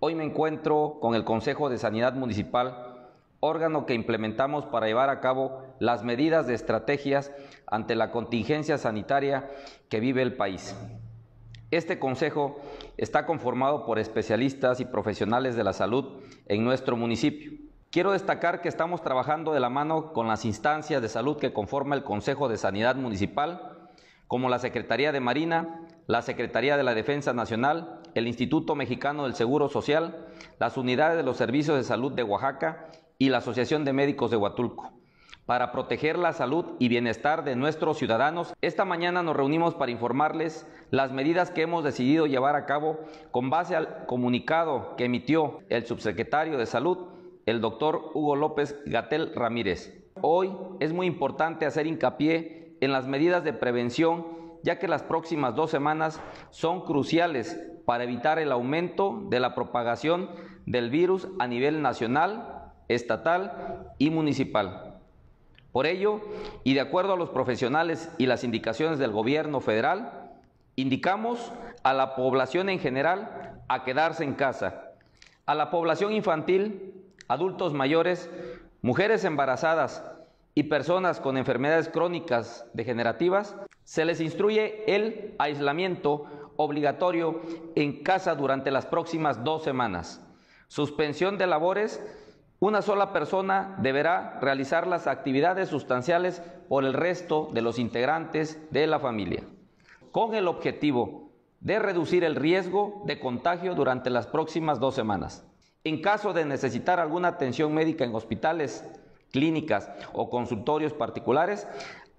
Hoy me encuentro con el Consejo de Sanidad Municipal, órgano que implementamos para llevar a cabo las medidas de estrategias ante la contingencia sanitaria que vive el país. Este consejo está conformado por especialistas y profesionales de la salud en nuestro municipio. Quiero destacar que estamos trabajando de la mano con las instancias de salud que conforma el Consejo de Sanidad Municipal, como la Secretaría de Marina, la Secretaría de la Defensa Nacional, el Instituto Mexicano del Seguro Social, las unidades de los servicios de salud de Oaxaca y la Asociación de Médicos de Huatulco para proteger la salud y bienestar de nuestros ciudadanos. Esta mañana nos reunimos para informarles las medidas que hemos decidido llevar a cabo con base al comunicado que emitió el subsecretario de Salud, el doctor Hugo López Gatel Ramírez. Hoy es muy importante hacer hincapié en las medidas de prevención, ya que las próximas dos semanas son cruciales para evitar el aumento de la propagación del virus a nivel nacional, estatal y municipal. Por ello, y de acuerdo a los profesionales y las indicaciones del gobierno federal, indicamos a la población en general a quedarse en casa. A la población infantil, adultos mayores, mujeres embarazadas y personas con enfermedades crónicas degenerativas, se les instruye el aislamiento obligatorio en casa durante las próximas dos semanas. Suspensión de labores una sola persona deberá realizar las actividades sustanciales por el resto de los integrantes de la familia, con el objetivo de reducir el riesgo de contagio durante las próximas dos semanas. En caso de necesitar alguna atención médica en hospitales, clínicas o consultorios particulares,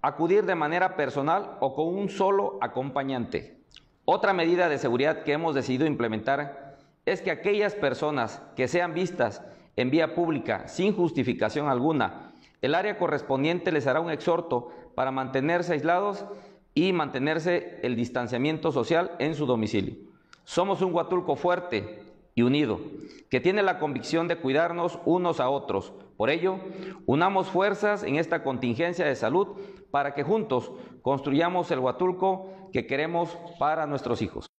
acudir de manera personal o con un solo acompañante. Otra medida de seguridad que hemos decidido implementar es que aquellas personas que sean vistas en vía pública sin justificación alguna, el área correspondiente les hará un exhorto para mantenerse aislados y mantenerse el distanciamiento social en su domicilio. Somos un Huatulco fuerte y unido, que tiene la convicción de cuidarnos unos a otros. Por ello, unamos fuerzas en esta contingencia de salud para que juntos construyamos el Huatulco que queremos para nuestros hijos.